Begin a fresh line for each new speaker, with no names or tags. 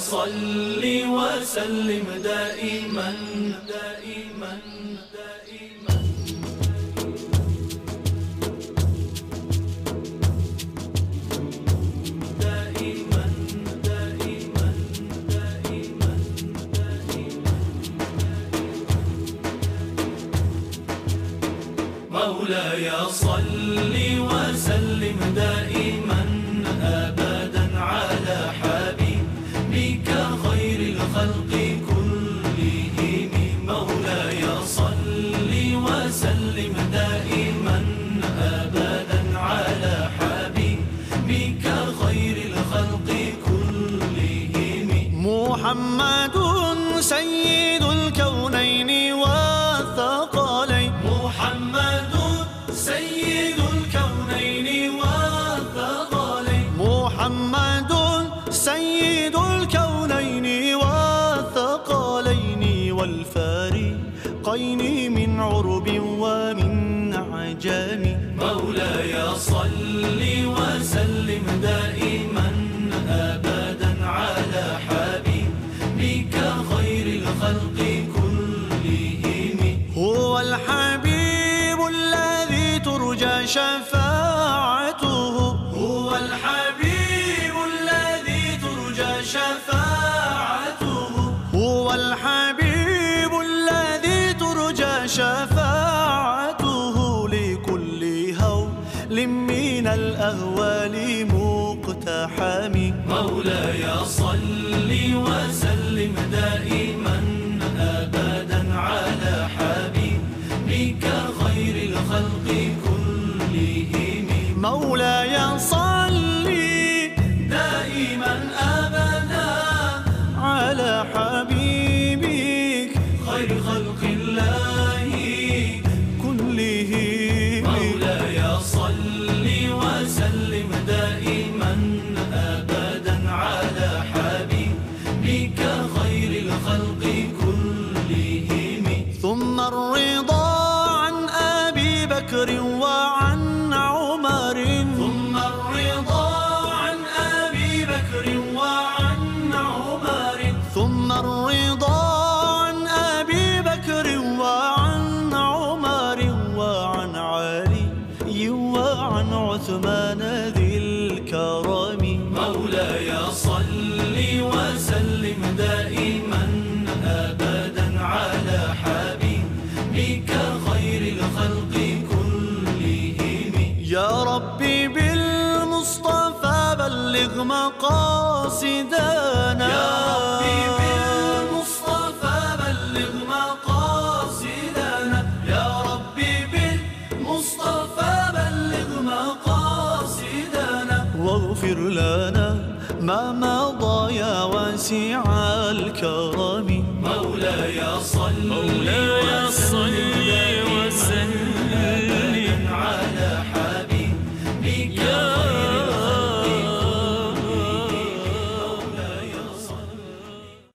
صل وسلم دائما دائما دائما دائما دائما دائما دائما مولاي صل وسلم دائما على حبيبك خير الخلق كلهم. مولاي صل وسلم دائما ابدا على حبيبك خير الخلق كلهم.
محمد سيد الكونين والثقلين.
محمد سيد الكونين والثقلين.
محمد سيد الكونين والثقلين والفارقين من عرب ومن عجم
مولاي صل وسلم دائما أبدا على حبيبك خير الخلق كلهم.
هو الحبيب الذي ترجى شفاعته من الأهوال مقتحم
مولاي صل وسلم دائما أبدا على حبيبك خير الخلق كلهم.
مولاي صلي
دائما أبدا
على حبيبك
خير خلق
بكر وعن عمر.
ثم الرضا عن أبي بكر وعن عمر.
ثم الرضا عن أبي بكر وعن عمر وعن علي وعن عثمان ذي الكرم.
مولاي صل وسلم دائما ابدا على حبيبك خير الخلق.
بلغ مقاصدنا.
يا ربي بالمصطفى بلغ مقاصدنا. يا ربي بالمصطفى بلغ مقاصدنا.
واغفر لنا ما مضى يا واسع الكرم.
مولاي صل
مولاي صل وسلم على حبيبك.